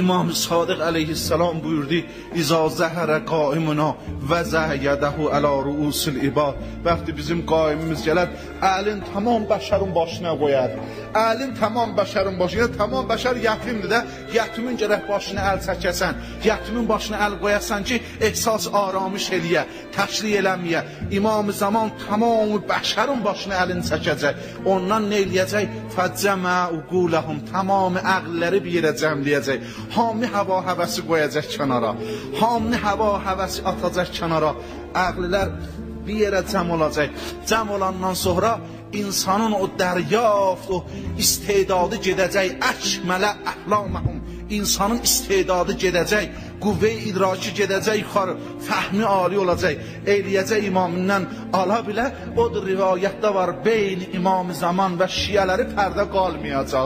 İmam Sadiq əleyhissalam buyurdu: "İza zəhərə qaimuna və zəhyədəhu əla ruusil ibad." Vəqti bizim qaimimiz gələr, əlin tamam bəşərin başına qoyar. Əlin tamam bəşərin başına, tamam bəşər yetimdir də, yetimin gərək başına əl çəkəsən, yetimin başına əl qoyasan ki, ehsas aramış eləyə, təşri eləməyə. İmam zaman tamam bəşərin başına əlini çəkəcək. Ondan nə eləyəcək? Fəccəmə uqulahum tamam əqlləri bir yerə cəmləyəcək. Hamı hava həvəsi qoyacaq kənara. Hamı hava həvəsi atacaq kənara. Əqlilər bir yerə cəm olacaq. Cəm olandan sonra insanın o dəryaft, o istedadı gedəcək. Əkmələ əhlaməhum. İnsanın istedadı gedəcək, qüvvə idraki gedəcək yuxarı, fəhmi ali olacaq. Eləyəcək imamından ala bilə, odur rivayətdə var, beyn imam zaman və şiyələri pərdə qalmayacaq.